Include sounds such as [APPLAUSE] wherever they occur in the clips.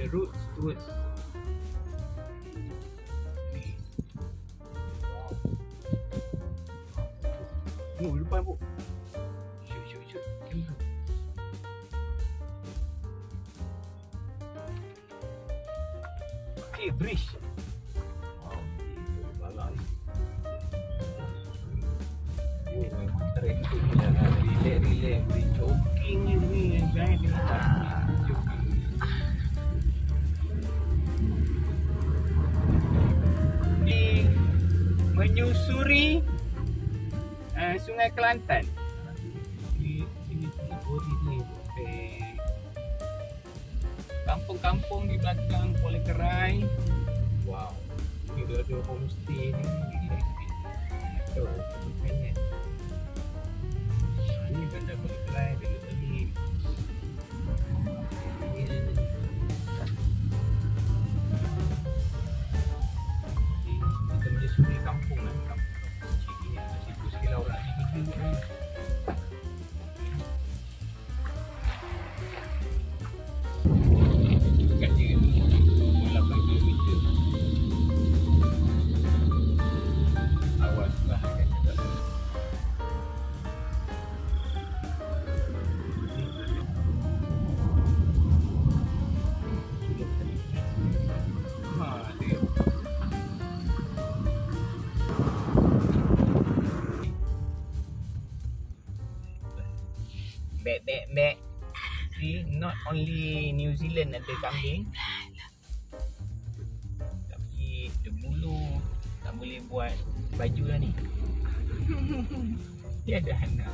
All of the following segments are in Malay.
the roads towards Tengok depan bu. Kelantan. Kampung-kampung di belakang Kuala Kerai. Wow. Dia ada homestay ni. Kampung lah. Kampung kecil ni. Situ sikit Thank you. Back, back, back. See, not only New Zealand ada kambing. Tapi the bulu tak boleh buat baju lah ni. [LAUGHS] Dia ada anak.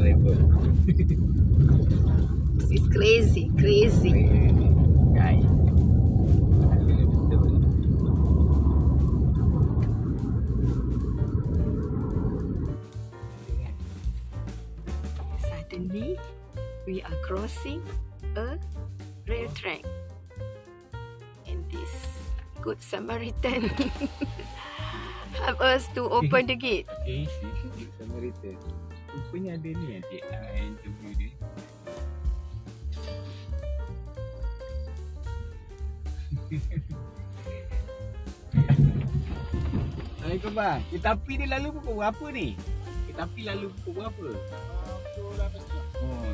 Rebel. This is crazy, crazy. Guys. We are crossing a rail track. And this good Samaritan [LAUGHS] help us to open the gate. Okay, see, sama return. Rupanya ada ni nanti uh, interview dia. Assalamualaikum bang. Kita api ni lalu pukul berapa ni? Kita api lalu pukul berapa? Oh,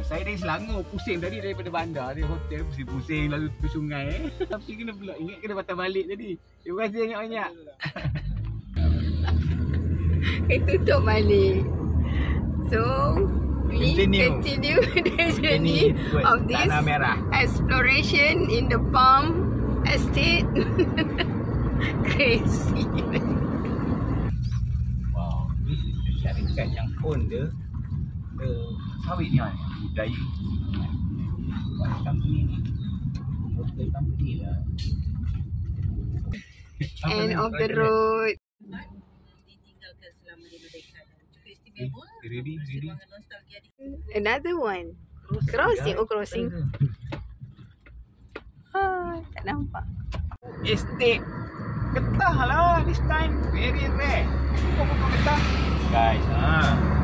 saya dari Selangor pusing tadi daripada bandar di hotel pusing-pusing lalu ke sungai eh. [LAUGHS] Tapi kena pula ingat kena patah balik tadi. Terima kasih banyak-banyak. [LAUGHS] Kita tutup balik. So, we Continue. continue, [LAUGHS] the journey towards of this exploration in the palm estate. Crazy. Wow, this is the syarikat yang own the the sawit ni kan, budaya. Company ni. Company lah. End of the road. Eh, Ready, ready. Another one. Crossing, oh crossing. [LAUGHS] Ah, tak nampak. Estate Getah lah this time Very rare Pokok-pokok getah Guys ha.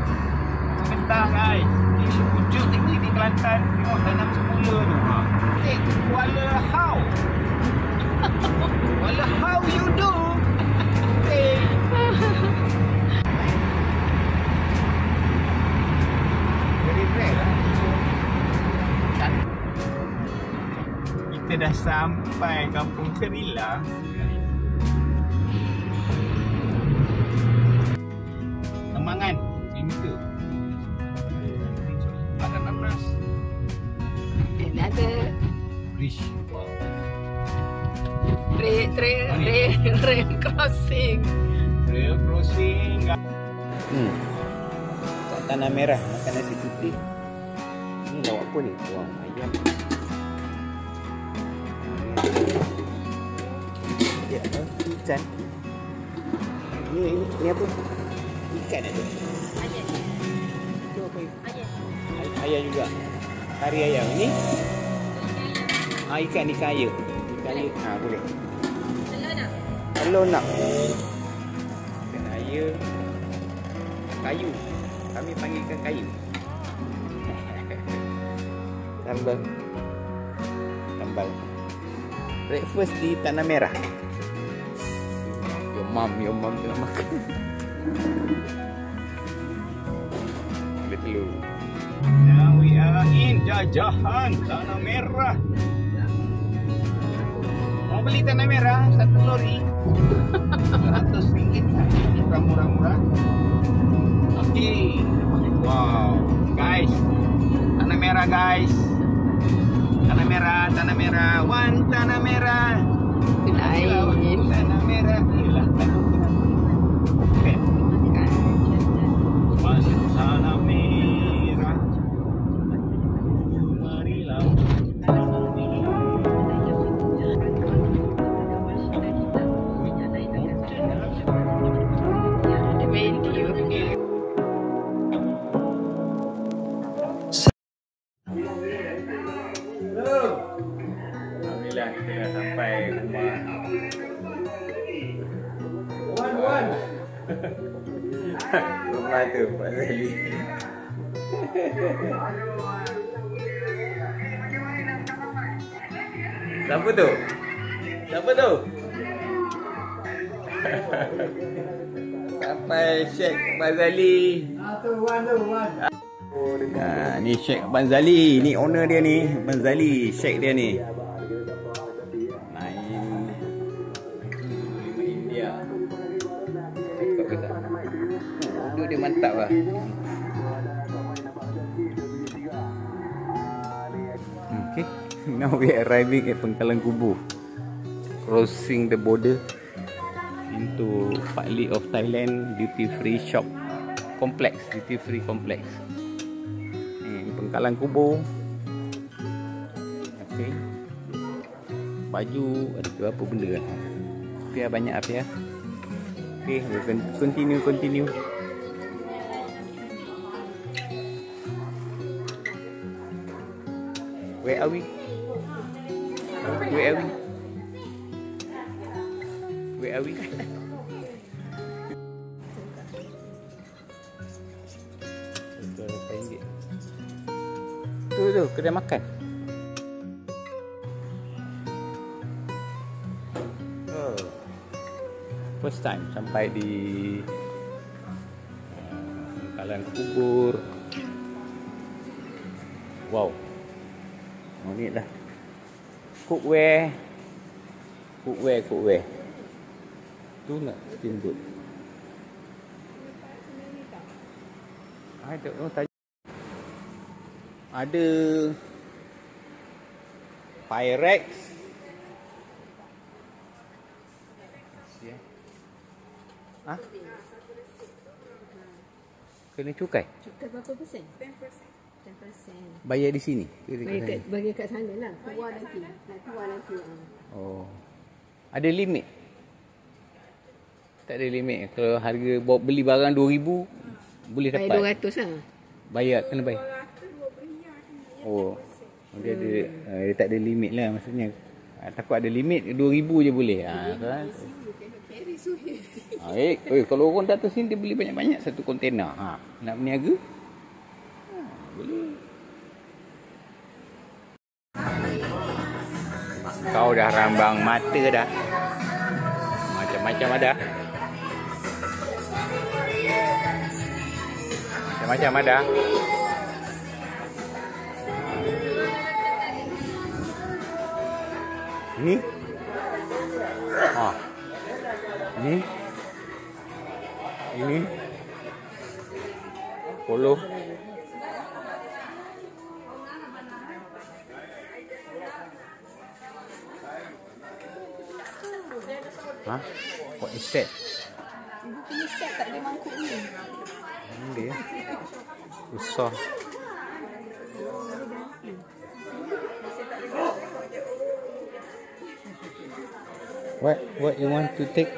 Getah guys. Ini wujud tinggi di Kelantan Tengok tanam semula tu ha. Eh Kuala how Kuala how you do. Rare lah Kita dah sampai kampung Serila Kemangan Rail, trail, crossing. Rail crossing. Hmm. Kat Tanah Merah Makan nasi putih. Ni lauk apa ni? Wah ayam. Ya, ikan. Ni, ni, ni apa? Ikan ada. Ayat Itu apa? ayat Ay- Ayam juga. Kari ayam. Ini? Ah, ikan, ikan air Ikan air Ah, boleh telur nak Telur nak Ikan air Kayu Kami panggilkan kayu [LAUGHS] Sambal. Sambal. Breakfast di Tanah Merah. Your mom, your mom tengah makan. Telur. Now we are in Jajahan Tanah Merah. Beli Tanah Merah satu lori. RM100 murah-murah-murah. Okey. Wow, guys. Tanah Merah guys. Tanah Merah, Tanah Merah, one Tanah Merah. Lain. Tanah Merah. Siapa tu? Siapa tu? Sampai Sheikh Bazali. Ah, tu, wan tu, wan. Ha, ni Sheikh Banzali, ni owner dia ni, Banzali, Sheikh dia ni. Main lima India. Cakap ke tak? Oh, Duduk dia mantap lah. Now we [LAUGHS] arriving at Pengkalan Kubu. Crossing the border into partly of Thailand duty free shop complex, duty free complex. Ni pengkalan kubur. Okey. Baju ada berapa benda kan? Biar banyak apa ya? Okey, we continue continue. Where are we? Where are we? Where are we? RM20. Tu tu kedai makan. Oh. First time sampai di uh, Kubur. Wow. Oh ni dah. Cookware. Cookware, cookware. Tu nak steamboat. I don't know tadi. Ada Pyrex. Ha? Kena cukai? Cukai berapa persen? 10%. 10%. Bayar di sini? Bagi kat, sana? bagi kat sana lah. Keluar nanti. Nak keluar nanti. ah. Oh. Ada limit? Tak ada limit. Kalau harga beli barang 2000 boleh dapat. Bayar 200 lah. Bayar kena bayar. Oh. Dia ada uh, dia tak ada limit lah maksudnya. Uh, takut ada limit 2000 je boleh. Ha kan. Ha, eh, eh, kalau orang datang sini dia beli banyak-banyak satu kontena. Ha, nak berniaga? Boleh. Kau dah rambang mata dah. Macam-macam ada. Macam-macam ada. Ini? Ha. Ini? Ini? Polo. Ha? What is that? Ibu punya set tak ada mangkuk ni. Ini dia. Besar. What what you want to take?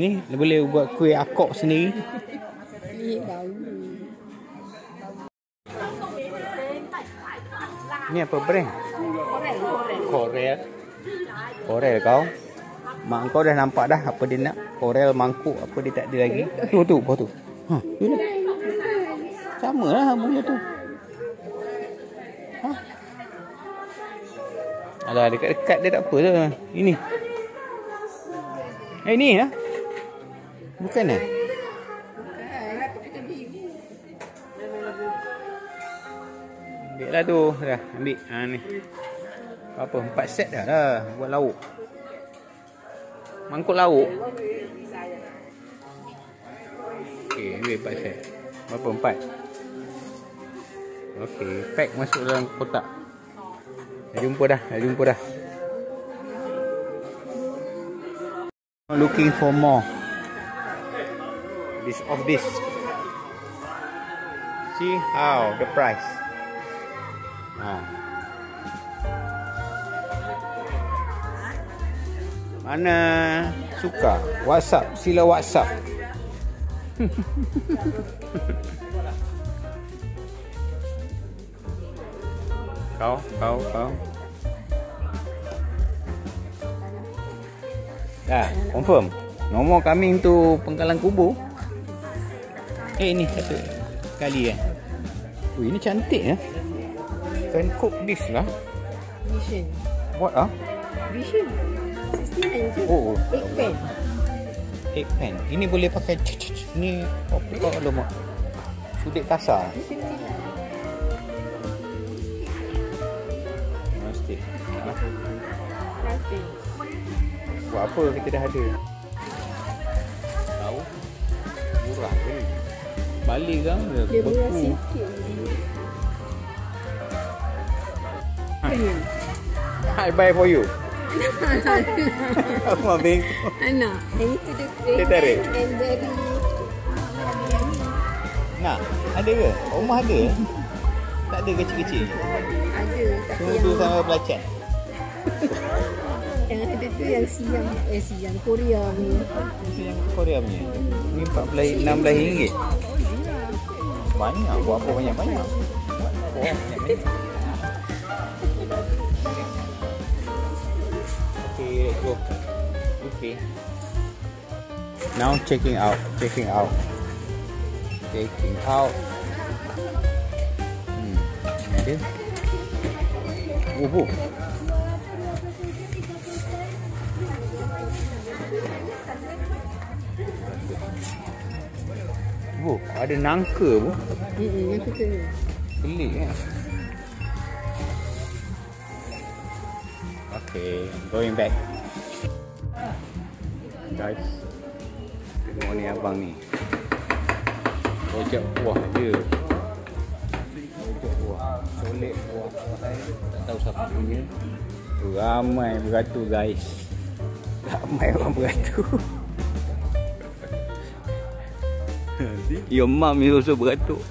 Ni boleh buat kuih akok sendiri. Ni. Ni apa brand? Korel, korel. Korel kau. Mak kau dah nampak dah apa dia nak. Korel mangkuk apa dia tak ada lagi. Tu tu, bawah tu. Ha, tu ni. Sama lah bunga tu. Ha? Alah, dekat-dekat dia tak apa lah. Ini. Eh, ni lah. Ha? Bukan lah. Ambil lah tu. Dah, ambil. Ha, ni. Apa? Empat set dah dah. Buat lauk. Mangkuk lauk. Okey, ambil empat set. Berapa? Empat? Okey, pack masuk dalam kotak. Dah jumpa dah, dah jumpa dah. Looking for more. This of this. See how the price. Ha. Mana suka? WhatsApp, sila WhatsApp. [LAUGHS] kau, kau, kau. Dah, confirm. Nombor kami untuk penggalan kubur. Eh, ni satu kali eh. Ui, ini cantik ya. Can cook this lah. Vision. What ah? Vision. 69 je. Oh, Egg pen. egg pan. Ini boleh pakai cuc. Ni apa oh, lemak. Sudik kasar. Ni 59. Mesti. Ha? Nanti. Buat apa kita dah ada? Tahu? Murah ke ni? Balik kan? Dia murah sikit. Premium. I buy for you. Apa beng? Anak. Yang itu dia Dia tarik? And very Nak? Ada ke? Rumah ada? Tak ada kecil-kecil. ada. Semua tu sama belacan. yang ada tu yang siam. Eh siam. Korea punya. Yang Korea punya. Ni 14 16 ringgit. Banyak. Buat apa banyak-banyak? Oh, banyak-banyak. Go. Okay. Now checking out. Checking out. Checking out. Hmm. Ini ada. Oh, oh. Oh, ada nangka pun. Hmm, yang kita ni. Pelik kan? Okay, going back. Guys, tengok ni abang ni. Rojak buah dia. Rojak buah. Solek buah. Tak tahu siapa punya. Ramai beratur guys. Ramai orang beratur. [LAUGHS] Your mum is also beratur.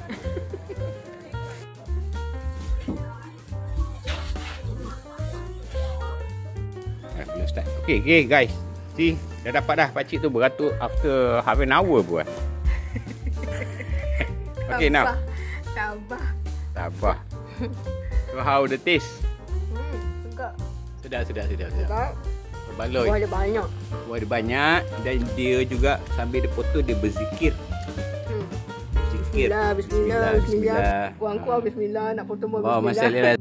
Start. Okay, okay guys. See, dah dapat dah pakcik tu beratur after half an hour pun. [LAUGHS] okay now. Tabah. Tabah. So how the taste? Hmm, juga. Sedap, sedap, sedap, sedap. Berbaloi. buah dia banyak. Buah dia banyak dan dia juga sambil dia potong dia berzikir. Hmm. Berzikir. Bismillah, bismillah, bismillah. Kuang kuang bismillah. Nak potong buah Bawa bismillah. masalah [LAUGHS]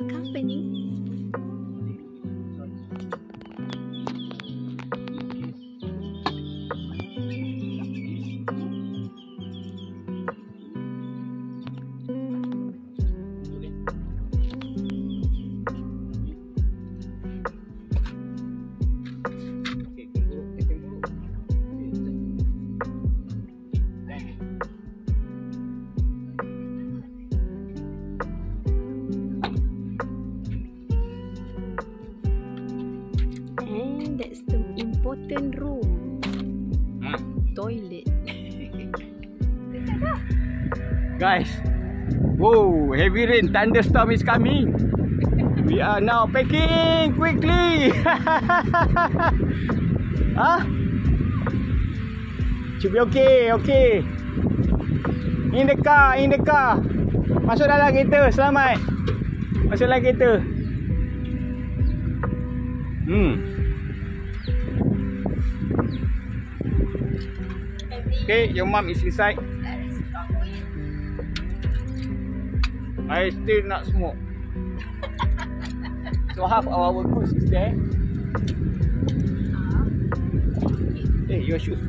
And heavy rain, thunderstorm is coming. We are now packing quickly. [LAUGHS] Ha? Should be okay, okay. In the car, in the car. Masuk dalam kereta, selamat. Masuk dalam kereta. Hmm. Okay, your mom is inside. I still not smoke. [LAUGHS] so half of our goods is there. Hey, your shoes.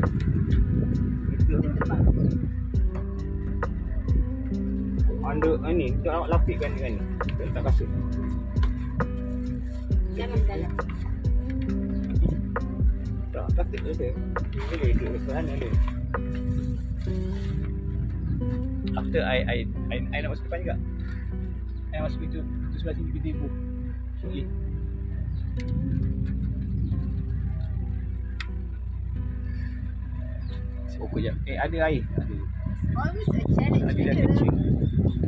Under uh, ni, kita nak lapikkan dengan ni. Kita letak kasut. Jangan dalam. Tak, kasut ada. Boleh, duduk sebelah sana ada. After I, I, I, I nak masuk depan juga. Nak masuk itu, itu sebelah sini pintu ibu. Sorry. Okey jap. Eh ada air. Ada. Always a challenge. Ada dah kecil.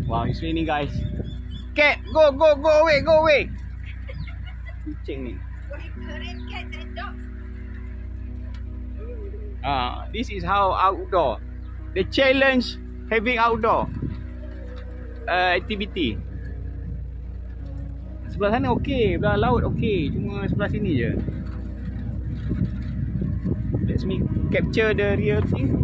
Wow, it's raining guys. Cat, go go go away, go away. Kucing ni. Ah, this is how outdoor. The challenge having outdoor uh, activity. Sebelah sana okey, sebelah laut okey, cuma sebelah sini je. Let me capture the real thing.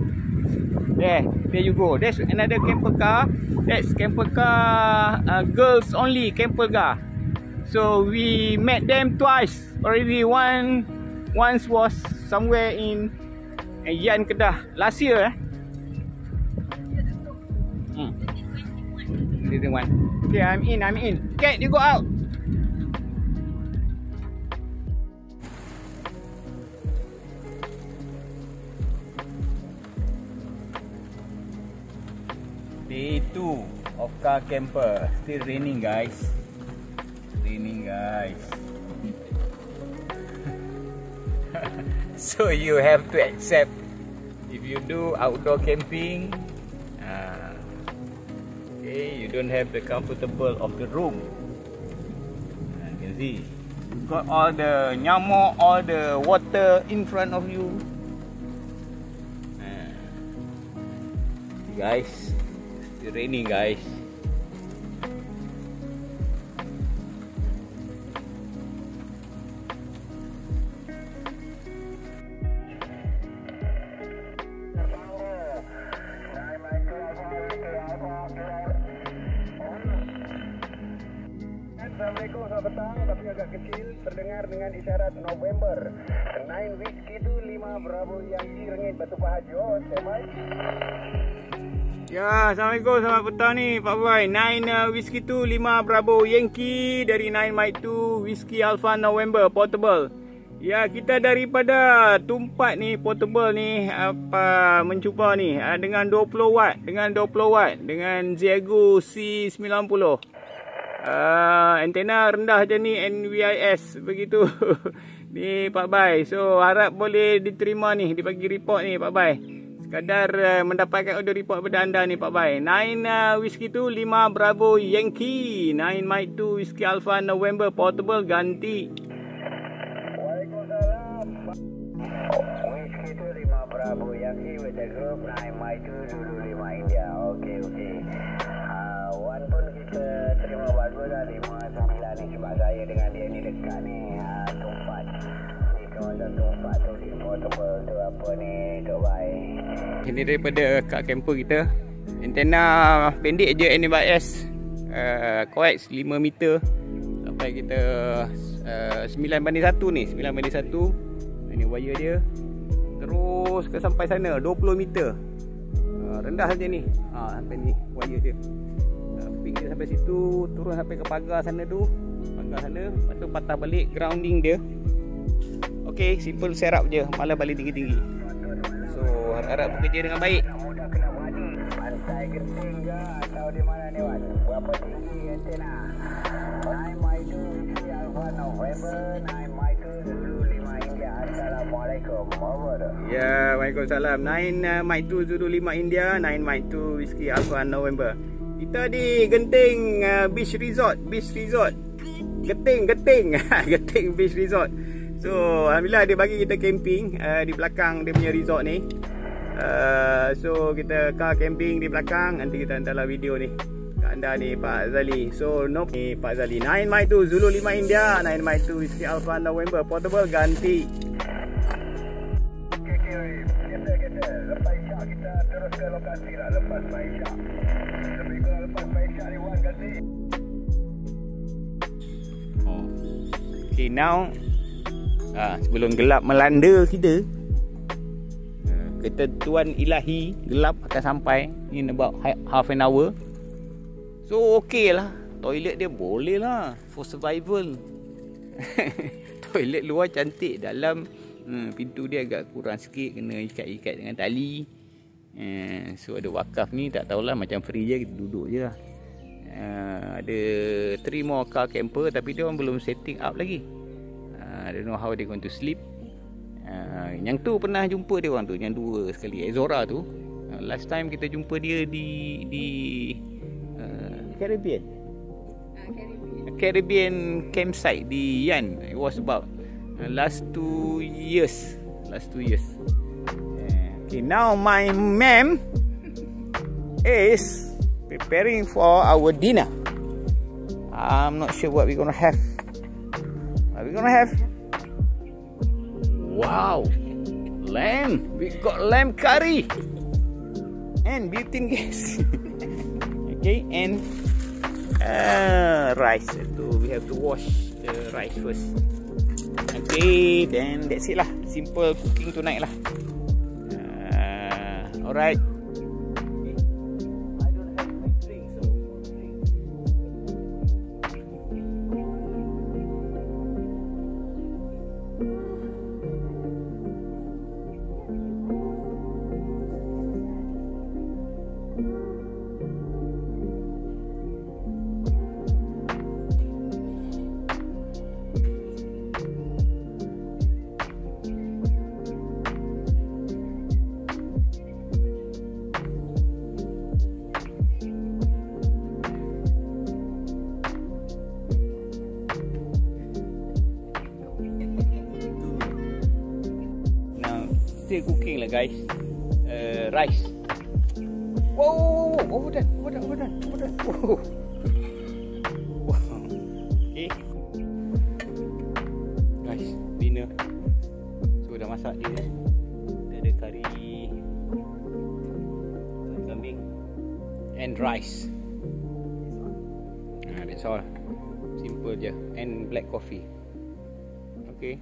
There, there you go. That's another camper car. That's camper car, uh, girls only camper car. So we met them twice already. One once was somewhere in Yan Kedah last year. Eh? Hmm. The one. Okay, I'm in. I'm in. Cat, you go out. Day 2 of car camper. Still raining, guys. Raining, guys. [LAUGHS] so you have to accept if you do outdoor camping uh, okay you don't have the comfortable of the room uh, you can see you got all the nyamuk all the water in front of you uh, guys raining guys Petang ni Pak Boy. 9 uh, Whiskey 2, 5 Bravo Yankee dari 9 Mike 2 Whiskey Alpha November Portable. Ya, kita daripada Tumpat ni portable ni apa mencuba ni uh, dengan 20 watt, dengan 20 watt dengan Ziego C90. Uh, antena rendah je ni NVIS begitu. [LAUGHS] ni Pak Bai. So harap boleh diterima ni, dibagi report ni Pak Bai. Sekadar uh, mendapatkan audio report pada anda ni Pak Bai. 9 uh, whiskey tu 5 Bravo Yankee, 9 Mike 2 whiskey Alpha November portable ganti. Waalaikumsalam Whiskey itu 5 Bravo Yankee with the group. 9 Mike 2 dulu 5 India. Okey okey uh, One pun kita terima bagus lah. 5 9 ni sebab saya dengan dia ni dekat ni. Uh, Ini daripada kat camper kita. Antena pendek je NVIS. Uh, coax 5 meter. Sampai kita uh, 9 banding 1 ni 9 banding 1 ini wire dia. Terus ke sampai sana 20 meter. Uh, rendah saja ni. Ha, sampai ni wire dia. Uh, ping dia sampai situ turun sampai ke pagar sana tu. Pagar sana lepas tu patah balik grounding dia ok simple setup je malah balik tinggi-tinggi so harap-harap bekerja dengan baik Mudah kena mandi Pantai Genting ke Atau di mana ni Wan Berapa tinggi antena 9 Mai 2 Whiskey Alpha November 9 Mai 2 Zulu 5 India Assalamualaikum Over Ya, Waalaikumsalam. 9 uh, Mike 2 Zulu 5 India, 9 Mike 2 Whiskey Alpha November. Kita di Genting uh, Beach Resort, Beach Resort. Genting, Genting. [LAUGHS] Genting Beach Resort. So Alhamdulillah dia bagi kita camping uh, Di belakang dia punya resort ni uh, So kita car camping di belakang Nanti kita hantarlah video ni Kat anda ni Pak Zali So no ni Pak Zali 9 Mike 2 Zulu 5 India 9 Mike 2 Whiskey Alpha November Portable ganti Okey, okey. Kita, kita. Lepas Isyak kita terus ke lokasi lah. Lepas Pak Isyak. Lebih kurang lepas Pak Isyak ni, Wan ganti. Oh. Okay now ah, Sebelum gelap melanda kita. Ah, Ketentuan ilahi Gelap akan sampai In about ha- half an hour. So okay lah. Toilet dia boleh lah For survival. [LAUGHS] Toilet luar cantik. Dalam hmm, Pintu dia agak kurang sikit. Kena ikat-ikat dengan tali. Eh, So ada wakaf ni. Tak tahulah macam free je Kita duduk je lah. Uh, ada three more car camper. Tapi dia orang belum setting up lagi. Uh, I don't know how they going to sleep. Uh, yang tu pernah jumpa dia orang tu, yang dua sekali. Ezora tu. Uh, last time kita jumpa dia di di uh, Caribbean. Caribbean campsite di Yan. It was about uh, last two years. Last two years. Uh, okay, now my ma'am is preparing for our dinner. I'm not sure what we're gonna have. We're gonna have? Wow, lamb. We got lamb curry and butane gas. [LAUGHS] okay, and uh, rice. So we have to wash the rice first. Okay, then that's it lah. Simple cooking tonight lah. Uh, alright. Still cooking lah guys. Uh, rice. Whoa, whoa, whoa, whoa, over done, over done, over done, over done. Wow. Okay. [LAUGHS] Guys, dinner. So dah masak dinner. Kita ada kari kambing and rice. Ah, that's all. Simple je. And black coffee. Okay.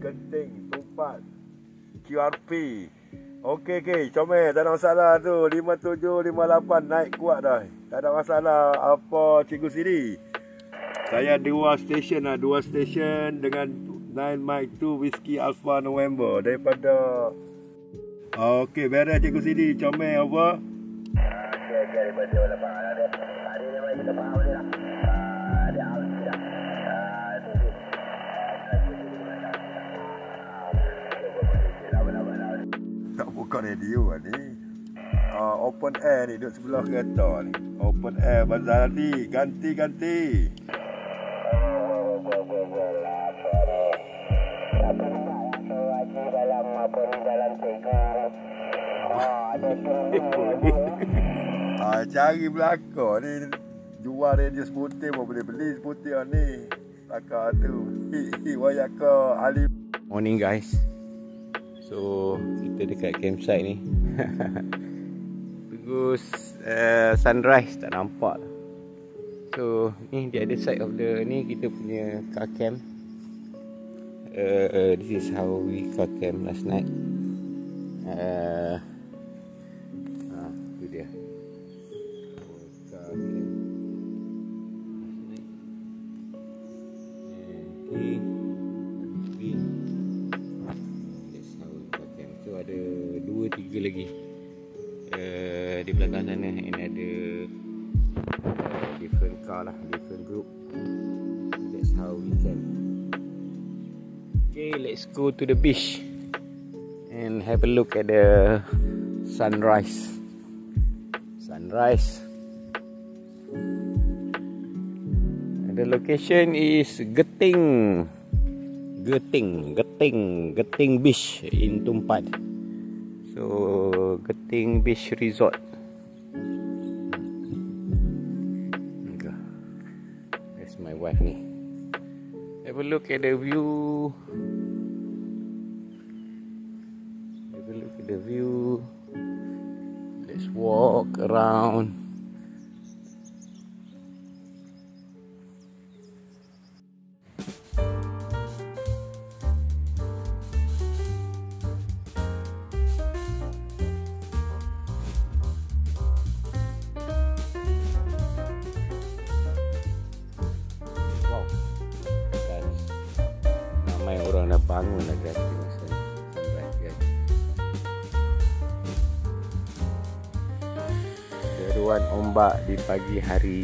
Genting Tumpat QRP Okey okey comel tak ada masalah tu 5758 naik kuat dah Tak ada masalah apa cikgu sini Saya dua stesen lah Dua stesen dengan 9 Mike 2 Whiskey Alpha November Daripada Okey beres cikgu sini comel apa Okey, okey. Daripada dia lepas. Ada, ada yang baik kita faham dia lah. Buka radio lah ni uh, Open air ni duduk sebelah kereta ni Open air Bazar ni Ganti-ganti. Ah, cari belakang ni jual radio seputih pun boleh beli seputih ni. Belakang tu. Hi hi wayaka Ali Morning guys. So kita dekat campsite ni. [LAUGHS] Bagus uh, sunrise tak nampak. So ni the other side of the ni kita punya car camp. Uh, uh, this is how we car camp last night. Uh, lagi uh, di belakang sana and ada uh, different car lah, different group. That's how we can. Okay, let's go to the beach and have a look at the sunrise. Sunrise. And the location is Geting. Geting, Geting, Geting Beach in Tumpat. So, Geting Beach Resort. That's my wife ni. Have a look at the view. Have a look at the view. Let's walk around. Bangun guys tengok sana. Sunrise guys. Deruan ombak di pagi hari